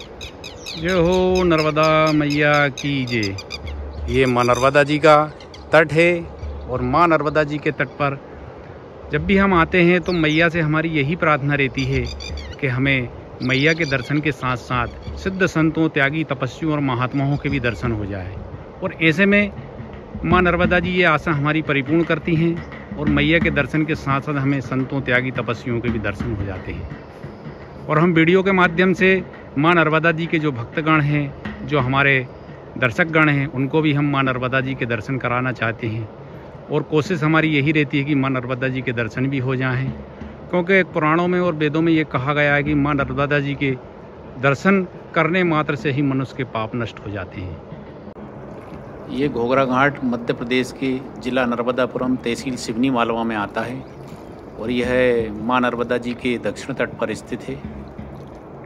हो नर्मदा मैया की जय। ये माँ नर्मदा जी का तट है और माँ नर्मदा जी के तट पर जब भी हम आते हैं तो मैया से हमारी यही प्रार्थना रहती है कि हमें मैया के दर्शन के साथ साथ सिद्ध संतों, त्यागी तपस्वियों और महात्माओं के भी दर्शन हो जाए। और ऐसे में माँ नर्मदा जी ये आशा हमारी परिपूर्ण करती हैं और मैया के दर्शन के साथ साथ हमें संतों, त्यागी तपस्वियों के भी दर्शन हो जाते हैं। और हम वीडियो के माध्यम से माँ नर्मदा जी के जो भक्तगण हैं, जो हमारे दर्शकगण हैं, उनको भी हम माँ नर्मदा जी के दर्शन कराना चाहते हैं। और कोशिश हमारी यही रहती है कि माँ नर्मदा जी के दर्शन भी हो जाएँ। क्योंकि पुराणों में और वेदों में ये कहा गया है कि माँ नर्मदा जी के दर्शन करने मात्र से ही मनुष्य के पाप नष्ट हो जाते हैं। ये घोघरा घाट मध्य प्रदेश के जिला नर्मदापुरम तहसील सिवनी मालवा में आता है और यह माँ नर्मदा जी के दक्षिण तट पर स्थित है।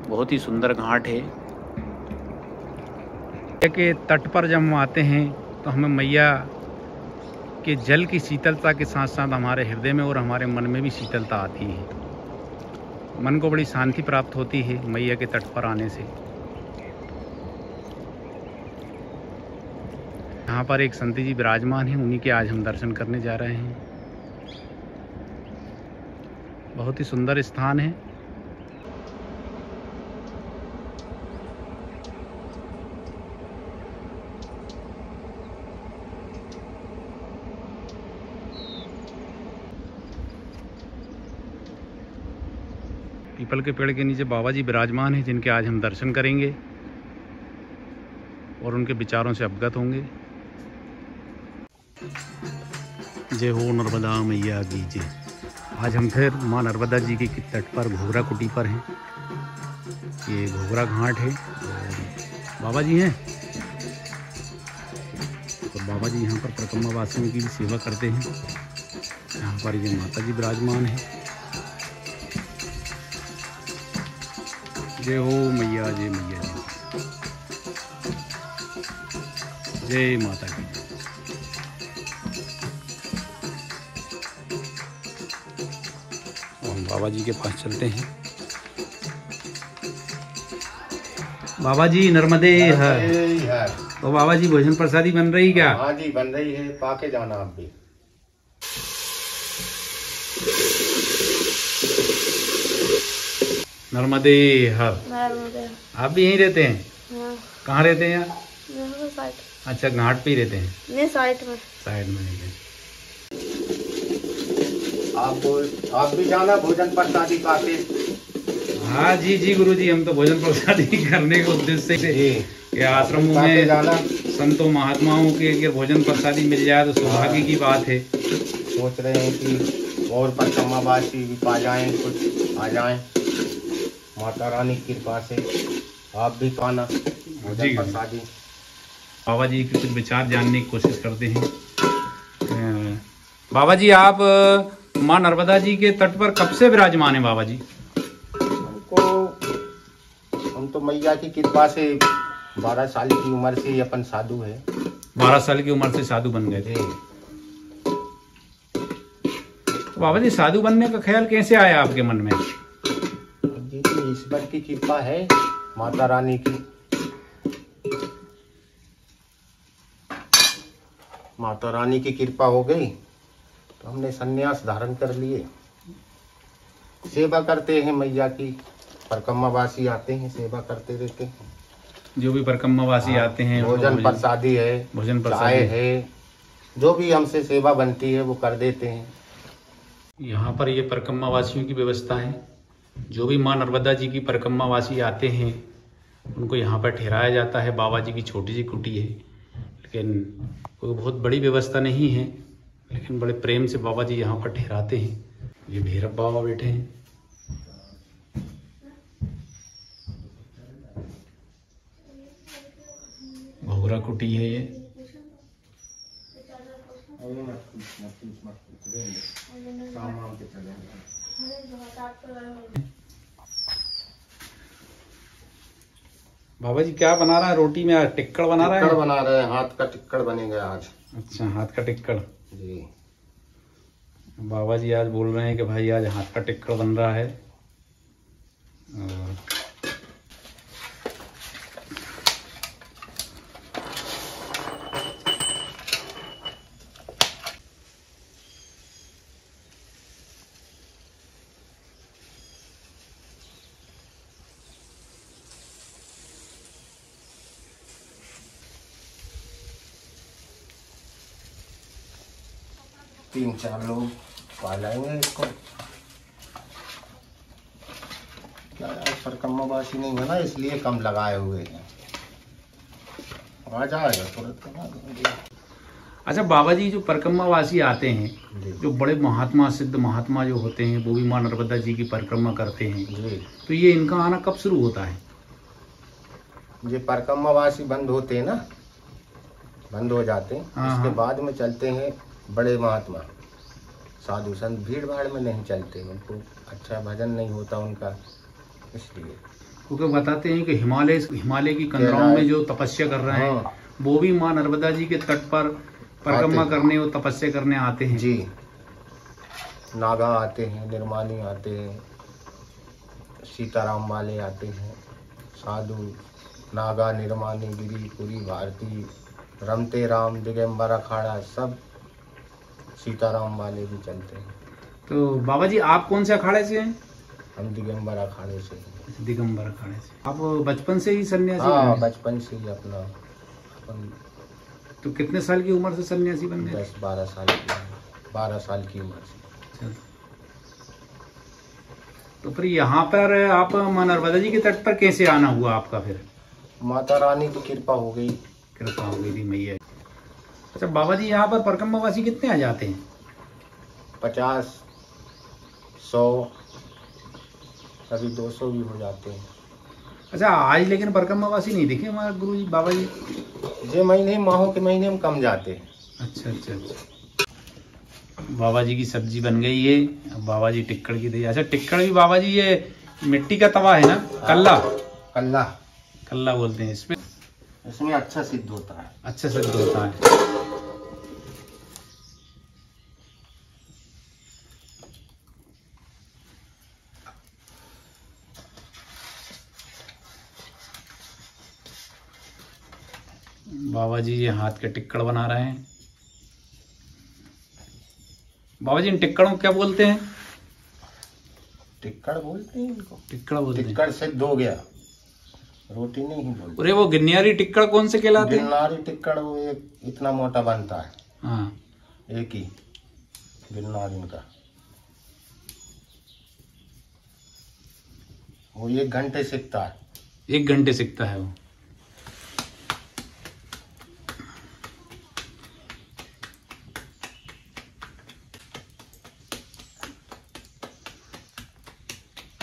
बहुत ही सुंदर घाट है। के तट पर जब हम आते हैं तो हमें मैया के जल की शीतलता के साथ साथ हमारे हृदय में और हमारे मन में भी शीतलता आती है। मन को बड़ी शांति प्राप्त होती है मैया के तट पर आने से। यहाँ पर एक संत जी विराजमान हैं, उन्हीं के आज हम दर्शन करने जा रहे हैं। बहुत ही सुंदर स्थान है। पीपल के पेड़ के नीचे बाबा जी विराजमान हैं जिनके आज हम दर्शन करेंगे और उनके विचारों से अवगत होंगे। जय हो नर्मदा मैया की जय। आज हम फिर माँ नर्मदा जी के तट पर घोघरा कुटी पर हैं। ये घोघरा घाट है बाबा जी हैं। तो बाबा जी यहाँ पर प्रकम्मा वासियों की भी सेवा करते हैं। यहाँ पर ये माता जी विराजमान है। जय हो मैया जय मैया जी। जय माता की। हम बाबा जी के पास चलते हैं। बाबा जी नर्मदे है। तो बाबा जी भोजन प्रसादी बन रही क्या? हाँ जी बन रही है पाके जाना आप भी। नर्मदे हर नर्मदे आप भी यहीं रहते हैं? हाँ। कहाँ रहते हैं आप यहाँ अच्छा घाट पे ही रहते हैं? नहीं साइड में। साइड में आप आप भी जाना भोजन प्रसादी पाके। हाँ जी जी गुरु जी हम तो भोजन प्रसादी करने के उद्देश्य से ये आश्रमों में जाना। संतों महात्माओं के अगर भोजन प्रसादी मिल जाए तो सौभाग्य की बात है। सोच रहे हैं कि और परिक्रमावासी भी पा जाएँ कुछ आ जाएँ। माता रानी की कृपा से आप भी पाना जी। भोजन प्रसादी। बाबा जी के कुछ विचार जानने की कोशिश करते हैं। बाबा जी आप माँ नर्मदा जी के तट पर कब से विराजमान है बाबा जी? हमको हम तो मैया की कृपा से बारह साल की उम्र से ही अपन साधु है। बारह साल की उम्र से साधु बन गए थे। तो बाबा जी साधु बनने का ख्याल कैसे आया आपके मन में? जी ईश्वर की कृपा है माता रानी की। माता रानी की कृपा हो गई तो हमने सन्यास धारण कर लिए। सेवा करते हैं मैया की परिक्रमावासी आते हैं सेवा करते रहते हैं। जो भी परिक्रमावासी आते हैं भोजन प्रसादी है भोजन चाय प्रसादी। है जो भी हमसे सेवा बनती है वो कर देते हैं। यहाँ पर ये परिक्रमावासियों की व्यवस्था है। जो भी माँ नर्मदा जी की परिक्रमावासी आते हैं, उनको यहाँ पर ठहराया जाता है। बाबा जी की छोटी सी कुटी है, लेकिन कोई बहुत बड़ी व्यवस्था नहीं है, लेकिन बड़े प्रेम से बाबा जी यहाँ पर ठहराते हैं। ये भैरव बाबा बैठे हैं। घोघरा कुटी है ये। बाबा जी क्या बना रहा है रोटी में? आज टिक्कड़ बना रहा टिक्कड़ है बना रहे हैं। हाथ का टिक्कड़ बनेगा आज। अच्छा हाथ का टिक्कड़। जी। बाबा जी आज बोल रहे हैं कि भाई आज हाथ का टिक्कड़ बन रहा है। तीन चार लोग पालाएँगे इसको। क्या यार परकम्मावासी नहीं है ना इसलिए कम लगाए हुए हैं। आ जाएगा तुरंत अच्छा बाबा जी जो परिक्रमावासी आते हैं जो। बड़े महात्मा सिद्ध महात्मा जो होते हैं वो भी माँ नर्मदा जी की परिक्रमा करते हैं तो ये इनका आना कब शुरू होता है? ये परकम्मावासी बंद होते हैं ना बंद हो जाते हैं। हाँ, उसके हाँ। बाद में चलते हैं। बड़े महात्मा। साधु संत भीड़ भाड़ में नहीं चलते उनको अच्छा भजन नहीं होता उनका इसलिए। क्योंकि बताते हैं कि हिमालय हिमालय की कंदराओं में जो तपस्या कर रहे हैं हाँ। वो भी माँ नर्मदा जी के तट पर परिक्रमा करने और तपस्या करने आते हैं। जी। नागा आते हैं निर्माणी आते हैं सीताराम वाले आते हैं साधु नागा निर्माणी गिरीपुरी भारती रमते राम दिगंबर अखाड़ा सब सीताराम वाले भी चलते हैं। तो बाबा जी आप कौन से अखाड़े से हैं? हम दिगंबर अखाड़े से हैं। दिगंबर अखाड़े से। आप बचपन से ही सन्यासी हाँ बचपन से ही अपना अपन तो कितने साल की उम्र से सन्यासी बन गए? दस बारह साल की बारह साल की उम्र से। अच्छा। तो फिर यहाँ पर आप माँ नर्मदा जी के तट पर कैसे आना हुआ आपका फिर? माता रानी की कृपा हो गई। कृपा हो गई थी मैया अच्छा बाबा जी यहाँ पर परिक्रमावासी कितने आ जाते हैं? पचास सौ कभी दो सौ भी हो जाते हैं। अच्छा आज लेकिन परिक्रमावासी नहीं दिखे हमारे गुरु जी बाबा जी? ये महीने माहों के महीने में कम जाते हैं। अच्छा अच्छा अच्छा। बाबा जी की सब्ज़ी बन गई है अब बाबा जी टिक्कड़ की दही अच्छा टिक्कड़ भी बाबा जी ये मिट्टी का तवा है ना? कल्ला? कल्ला। कल्ला बोलते हैं इसमें। इसमें अच्छा सिद्ध होता है। अच्छा सिद्ध होता है। बाबा जी ये हाथ के टिक्कड़ बना रहे हैं। बाबा जी इन टिक्कड़ों को क्या बोलते हैं? टिक्कड़ बोलते हैं इनको। टिक्कड़ बोलते हैं। टिक्कड़ सिद्ध हो गया। रोटी नहीं बोलते। अरे वो गिन्नियारी टिक्कड़ कौन से कहलाते हैं? गिरनारी टिक्कड़ वो एक इतना मोटा बनता है। हाँ। एक ही। गिरनार इनका वो एक घंटे सीखता है। एक घंटे सीखता है वो।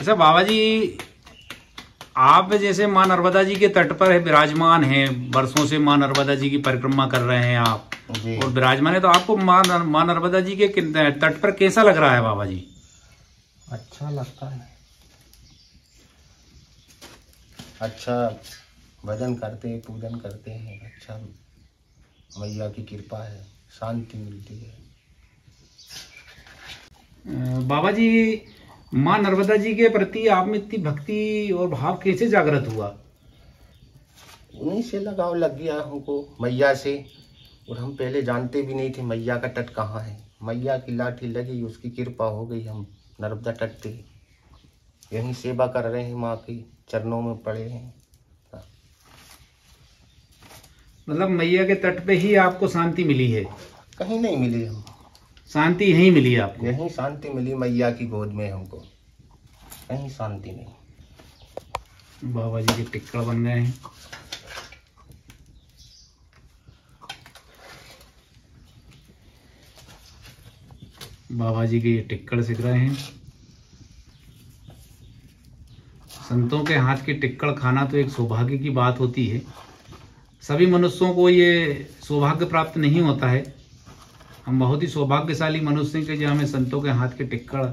अच्छा बाबा जी आप जैसे माँ नर्मदा जी के तट पर है विराजमान है बरसों से माँ नर्मदा जी की परिक्रमा कर रहे हैं आप और विराजमान है तो आपको माँ माँ नर्मदा जी के तट पर कैसा लग रहा है बाबा जी? अच्छा लगता है। अच्छा भजन करते हैं पूजन करते हैं अच्छा मैया की कृपा है शांति मिलती है। बाबा जी माँ नर्मदा जी के प्रति आप में इतनी भक्ति और भाव कैसे जागृत हुआ? उन्हीं से लगाव लग गया हमको मैया से। और हम पहले जानते भी नहीं थे मैया का तट कहाँ है। मैया की लाठी लगी उसकी कृपा हो गई हम नर्मदा तट पे। यहीं सेवा कर रहे हैं माँ की चरणों में पड़े हैं। मतलब मैया के तट पे ही आपको शांति मिली है? कहीं नहीं मिली हम। शांति यहीं मिली आपको। यहीं शांति मिली मैया की गोद में हमको। कहीं शांति नहीं बाबा जी के टिक्कड़ बन गए हैं। बाबा जी के ये टिक्कड़ सिख रहे हैं। संतों के हाथ के टिक्कड़ खाना तो एक सौभाग्य की बात होती है। सभी मनुष्यों को ये सौभाग्य प्राप्त नहीं होता है। हम बहुत ही सौभाग्यशाली मनुष्य हैं कि जो हमें संतों के हाथ के टिक्कड़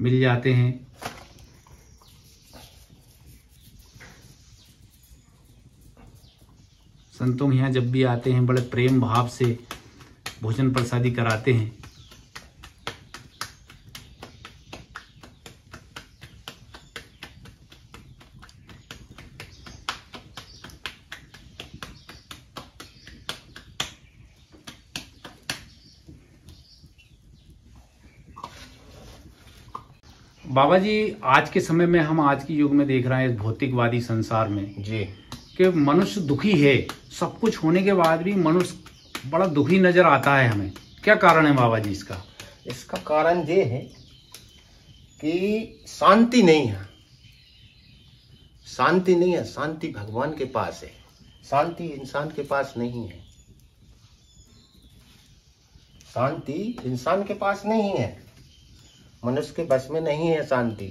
मिल जाते हैं। संतों यहाँ जब भी आते हैं, बड़े प्रेम भाव से भोजन प्रसादी कराते हैं। बाबा जी आज के समय में हम आज के युग में देख रहे हैं इस भौतिकवादी संसार में जी। कि मनुष्य दुखी है। सब कुछ होने के बाद भी मनुष्य बड़ा दुखी नज़र आता है हमें। क्या कारण है बाबा जी इसका? इसका कारण ये है कि शांति नहीं है। शांति नहीं है शांति भगवान के पास है। शांति इंसान के पास नहीं है। शांति इंसान के पास नहीं है। मनुष्य के बस में नहीं है शांति।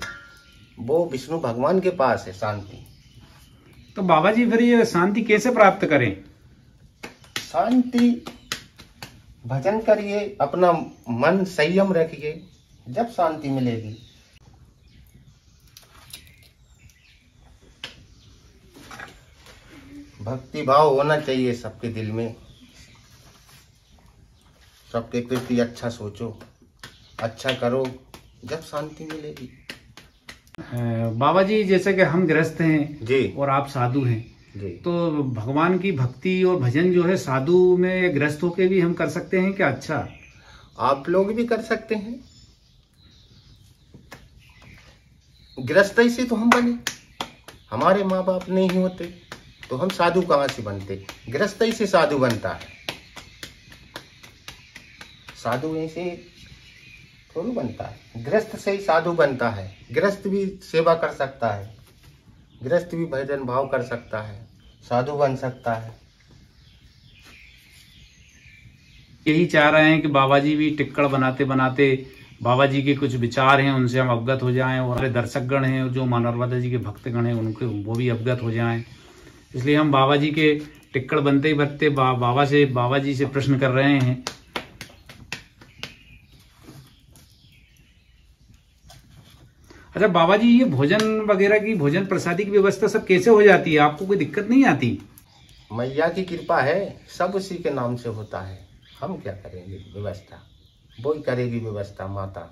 वो विष्णु भगवान के पास है शांति। तो बाबा जी फिर ये शांति कैसे प्राप्त करें? शांति भजन करिए अपना मन संयम रखिए जब शांति मिलेगी। भक्ति भाव होना चाहिए सबके दिल में। सबके प्रति अच्छा सोचो अच्छा करो। जब शांति मिलेगी। बाबा जी जैसे कि हम गृहस्थ हैं जी। और आप साधु हैं जी। तो भगवान की भक्ति और भजन जो है साधु में गृहस्थ होके भी हम कर सकते हैं क्या? अच्छा। आप लोग भी कर सकते हैं। गृहस्थ से तो हम बने। हमारे माँ बाप नहीं होते तो हम साधु कहाँ से बनते? गृहस्थ से साधु बनता है। साधु ऐसे थोड़ी बनता है। गृहस्थ से ही साधु बनता है। गृहस्थ भी सेवा कर सकता है। गृहस्थ भी भजन भाव कर सकता है। साधु बन सकता है। यही चाह रहे हैं कि बाबा जी भी टिक्कड़ बनाते बनाते बाबा जी के कुछ विचार हैं उनसे हम अवगत हो जाएँ और हमारे दर्शकगण हैं जो माँ जी के भक्तगण हैं उनके वो भी अवगत हो जाएँ। इसलिए हम बाबा जी के टिक्कड़ बनते ही बनते बा, बाबा से बाबा जी से प्रश्न कर रहे हैं अच्छा बाबा जी ये भोजन वगैरह की भोजन प्रसादी की व्यवस्था सब कैसे हो जाती है? आपको कोई दिक्कत नहीं आती? मैया की कृपा है सब उसी के नाम से होता है। हम क्या करेंगे व्यवस्था? वो ही करेगी व्यवस्था माता?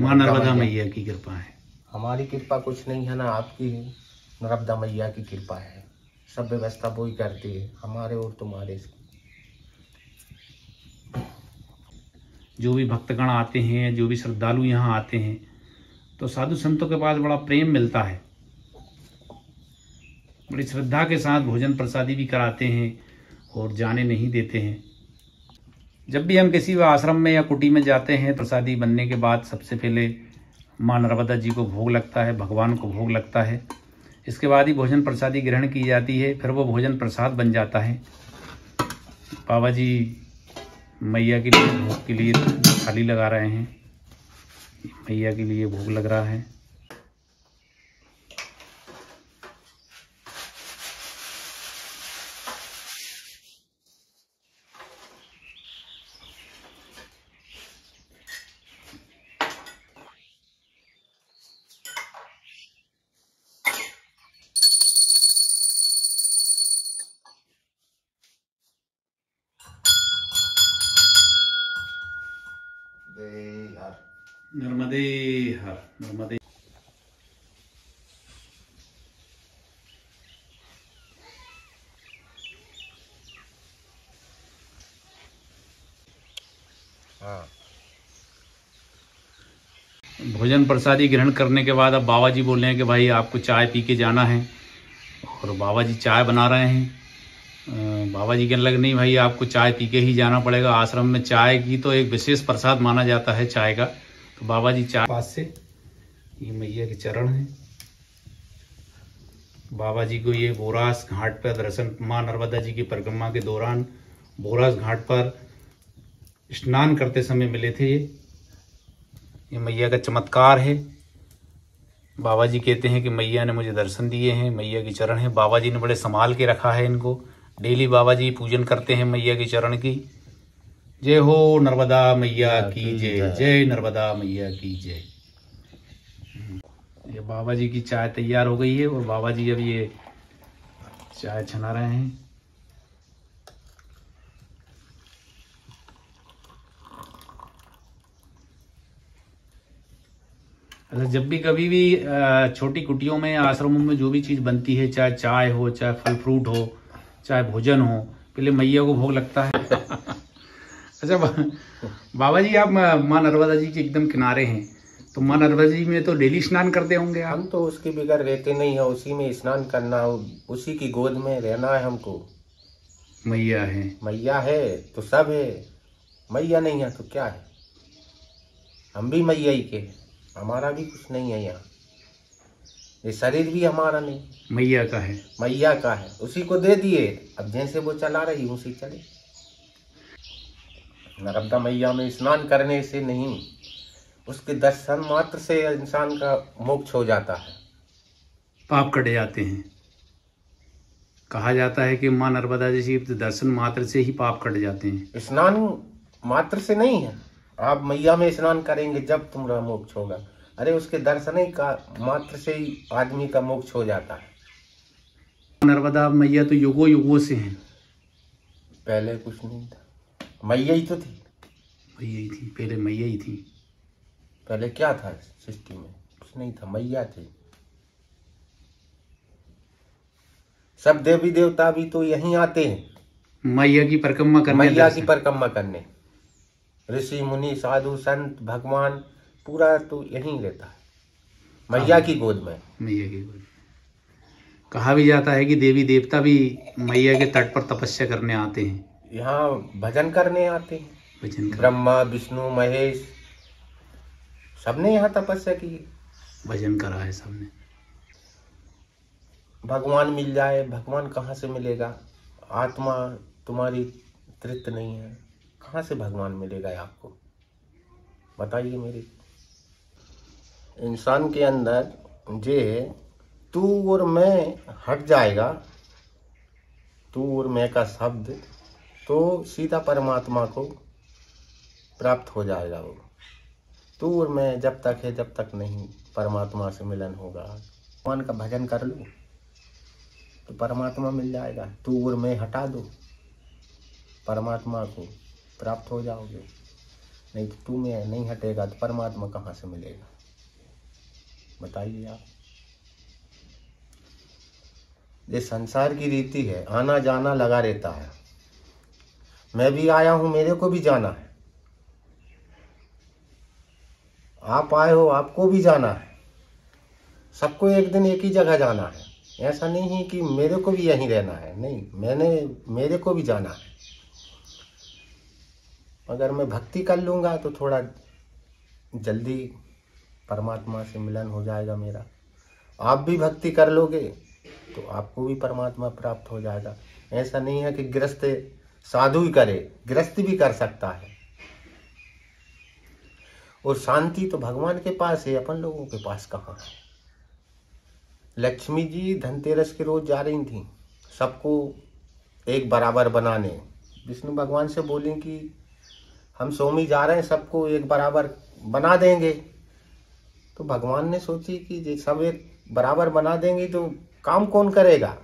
माँ नर्मदा मैया की कृपा है। हमारी कृपा कुछ नहीं है ना आपकी है। नर्मदा मैया की कृपा है। सब व्यवस्था वो ही करती है हमारे और तुम्हारे जो भी भक्तगण आते हैं जो भी श्रद्धालु यहाँ आते हैं तो साधु संतों के पास बड़ा प्रेम मिलता है। बड़ी श्रद्धा के साथ भोजन प्रसादी भी कराते हैं और जाने नहीं देते हैं। जब भी हम किसी आश्रम में या कुटी में जाते हैं, प्रसादी बनने के बाद सबसे पहले माँ नर्मदा जी को भोग लगता है, भगवान को भोग लगता है। इसके बाद ही भोजन प्रसादी ग्रहण की जाती है, फिर वो भोजन प्रसाद बन जाता है। बाबा जी मैया के लिए, भोग के लिए थाली लगा रहे हैं। मैया के लिए भोग लग रहा है यार नर्मदे हर नर्मदे भोजन प्रसादी ग्रहण करने के बाद अब बाबा जी बोल रहे हैं कि भाई आपको चाय पी के जाना है। और बाबा जी चाय बना रहे हैं। बाबा जी कहने लगे, नहीं भाई, आपको चाय पी के ही जाना पड़ेगा। आश्रम में चाय की तो एक विशेष प्रसाद माना जाता है चाय का। तो बाबा जी चार पास से। ये मैया के चरण हैं। बाबा जी को ये बोरास घाट पर दर्शन माँ नर्मदा जी की परिक्रमा के दौरान बोरास घाट पर स्नान करते समय मिले थे ये। ये मैया का चमत्कार है। बाबा जी कहते हैं कि मैया ने मुझे दर्शन दिए हैं, मैया के चरण हैं। बाबा जी ने बड़े संभाल के रखा है इनको। डेली बाबा जी पूजन करते हैं मैया के चरण की। जय हो नर्मदा मैया की जय जय नर्मदा मैया की जय। ये बाबा जी की चाय तैयार हो गई है और बाबा जी अब ये चाय छना रहे हैं। अच्छा जब भी कभी भी छोटी कुटियों में आश्रमों में जो भी चीज़ बनती है चाहे चाय हो चाहे फल फ्रूट हो चाहे भोजन हो पहले मैया को भोग लगता है। अच्छा बाबा जी आप माँ नर्मदा जी के एकदम किनारे हैं तो माँ नर्मदा जी में तो डेली स्नान करते होंगे आप? हम तो उसके बिगड़ रहते नहीं है उसी में स्नान करना उसी की गोद में रहना है हमको। मैया है। मैया है तो सब है। मैया नहीं है तो क्या है? हम भी मैया ही के हमारा भी कुछ नहीं है यहाँ। ये शरीर भी हमारा नहीं। मैया का है। मैया का है उसी को दे दिए। अब जैसे वो चला रही उसी चले। नर्मदा मैया में स्नान करने से नहीं उसके दर्शन मात्र से इंसान का मोक्ष हो जाता है। पाप कट जाते हैं। कहा जाता है कि माँ नर्मदा जी के दर्शन मात्र से ही पाप कट जाते हैं। स्नान मात्र से नहीं है। आप मैया में स्नान करेंगे जब तुम्हारा मोक्ष होगा। अरे उसके दर्शन ही का मात्र से ही आदमी का मोक्ष हो जाता है। नर्मदा मैया तो युगो युगों से हैं। पहले कुछ नहीं था। मैया ही तो थी। मैया ही थी पहले मैया ही थी। पहले क्या था सृष्टि में? कुछ नहीं था मैया थी। सब देवी देवता भी तो यहीं आते हैं। मैया की परिक्रमा करने मैया की परिक्रमा करने। ऋषि मुनि साधु संत भगवान पूरा तो यहीं रहता है। मैया की गोद में। मैया की गोद। कहा भी जाता है कि देवी देवता भी मैया के तट पर तपस्या करने आते हैं। यहाँ भजन करने आते हैं। भजन ब्रह्मा विष्णु महेश सबने यहाँ तपस्या की। भजन करा है सबने। भगवान मिल जाए भगवान कहाँ से मिलेगा? आत्मा तुम्हारी तृप्त नहीं है। कहाँ से भगवान मिलेगा आपको? बताइए मेरे। इंसान के अंदर जे तू और मैं हट जाएगा तू और मैं का शब्द तो सीता परमात्मा को प्राप्त हो जाएगा वो। और मैं जब तक है, जब तक नहीं परमात्मा से मिलन होगा। भगवान का भजन कर लो तो परमात्मा मिल जाएगा। और मैं हटा दो। परमात्मा को प्राप्त हो जाओगे। नहीं तो तू में नहीं हटेगा तो परमात्मा कहाँ से मिलेगा? बताइए आप। ये संसार की रीति है, आना जाना लगा रहता है। मैं भी आया हूँ, मेरे को भी जाना है। आप आए हो, आपको भी जाना है। सबको एक दिन एक ही जगह जाना है। ऐसा नहीं है कि मेरे को भी यहीं रहना है। नहीं, मैंने, मेरे को भी जाना है। अगर मैं भक्ति कर लूँगा तो थोड़ा जल्दी परमात्मा से मिलन हो जाएगा मेरा। आप भी भक्ति कर लोगे तो आपको भी परमात्मा प्राप्त हो जाएगा। ऐसा नहीं है कि गृहस्थ साधु ही करे, गृहस्थ भी कर सकता है। और शांति तो भगवान के पास है, अपन लोगों के पास कहाँ है? लक्ष्मी जी धनतेरस के रोज जा रही थी, सबको एक बराबर बनाने। विष्णु भगवान से बोली कि, हम सोमी जा रहे हैं, सबको एक बराबर बना देंगे। तो भगवान ने सोची कि सब एक बराबर बना देंगे तो काम कौन करेगा?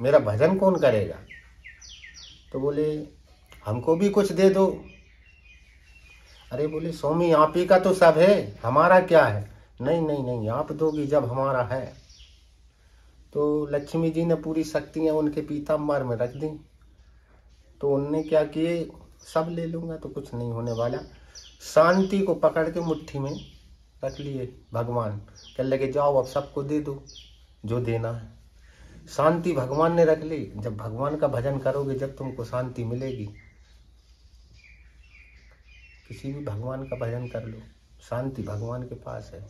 मेरा भजन कौन करेगा? तो बोले, हमको भी कुछ दे दो। अरे बोले, स्वामी, आप ही का तो सब है, हमारा क्या है? नहीं नहीं नहीं, आप दोगी जब हमारा है। तो लक्ष्मी जी ने पूरी शक्तियाँ उनके पीताम्बर में रख दी। तो उनने क्या किए? सब ले लूँगा तो कुछ नहीं होने वाला। शांति को पकड़ के मुट्ठी में रख लिए भगवान। कह लगे, जाओ, अब सबको दे दो, जो देना है। शांति भगवान ने रख ली। जब भगवान का भजन करोगे जब तुमको शांति मिलेगी। किसी भी भगवान का भजन कर लो। शांति भगवान के पास है।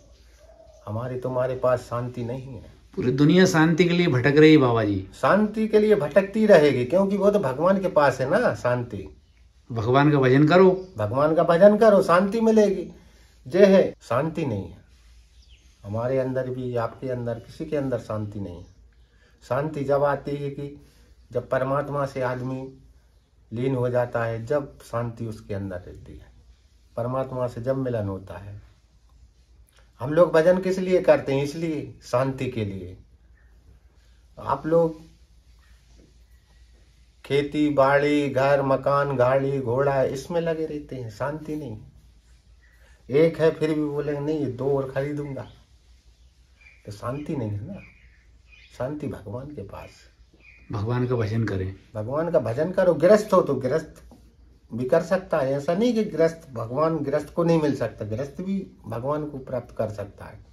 हमारे तुम्हारे पास शांति नहीं है। पूरी दुनिया शांति के लिए भटक रही है बाबा जी शांति के लिए भटकती रहेगी क्योंकि वो तो भगवान के पास है ना शांति। भगवान का भजन करो। भगवान का भजन करो शांति मिलेगी। जय है शांति नहीं है। हमारे अंदर भी आपके अंदर किसी के अंदर शांति नहीं है। शांति जब आती है कि जब परमात्मा से आदमी लीन हो जाता है, जब शांति उसके अंदर रहती है। परमात्मा से जब मिलन होता है। हम लोग भजन किस लिए करते हैं? इसलिए, शांति के लिए। आप लोग खेती, बाड़ी, घर, मकान, गाड़ी, घोड़ा, इसमें लगे रहते हैं, शांति नहीं। एक है फिर भी बोलेंगे, नहीं, ये दो और खरीदूँगा। तो शांति नहीं है ना। शांति भगवान के पास। भगवान का भजन करें। भगवान का भजन करो गृहस्थ हो तो गृहस्थ भी कर सकता है ऐसा नहीं कि गृहस्थ भगवान गृहस्थ को नहीं मिल सकता गृहस्थ भी भगवान को प्राप्त कर सकता है।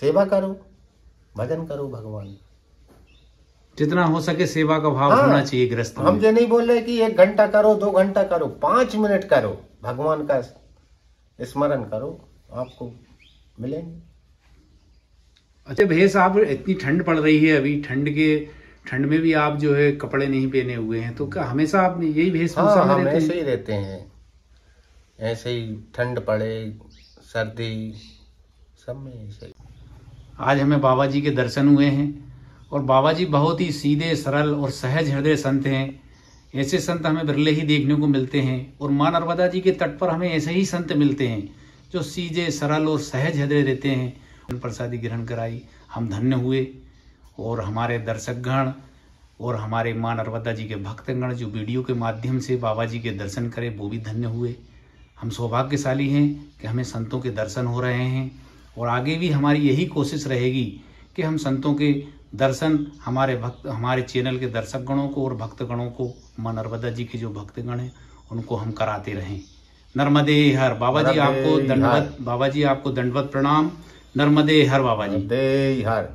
सेवा करो भजन करो भगवान। जितना हो सके सेवा का भाव हाँ, होना चाहिए गृहस्थ हम ये नहीं बोल रहे कि एक घंटा करो दो घंटा करो पाँच मिनट करो। भगवान का स्मरण करो आपको मिलेंगे। अच्छा भैया साहब इतनी ठंड पड़ रही है अभी ठंड के ठंड में भी आप जो है कपड़े नहीं पहने हुए हैं तो क्या हमेशा आप यही वेशभूषा हाँ हम रहते ऐसे ही? रहते हैं। ऐसे ही ठंड पड़े सर्दी सब में ऐसे ही आज हमें बाबा जी के दर्शन हुए हैं और बाबा जी बहुत ही सीधे सरल और सहज हृदय संत हैं। ऐसे संत हमें बिरले ही देखने को मिलते हैं और माँ नर्मदा जी के तट पर हमें ऐसे ही संत मिलते हैं जो सीधे सरल और सहज हृदय रहते हैं। प्रसादी ग्रहण कराई। हम धन्य हुए और हमारे दर्शकगण और हमारे माँ नर्मदा जी के भक्तगण जो वीडियो के माध्यम से बाबा जी के दर्शन करें वो भी धन्य हुए। हम सौभाग्यशाली हैं कि हमें संतों के दर्शन हो रहे हैं और आगे भी हमारी यही कोशिश रहेगी कि हम संतों के दर्शन हमारे भक्त हमारे चैनल के दर्शक गणों को और भक्तगणों को माँ नर्मदा जी के जो भक्तगण हैं उनको हम कराते रहें। नर्मदे हर। बाबा जी आपको दंडवत बाबा जी आपको दंडवत प्रणाम। नर्मदे हर बाबा जी। हर।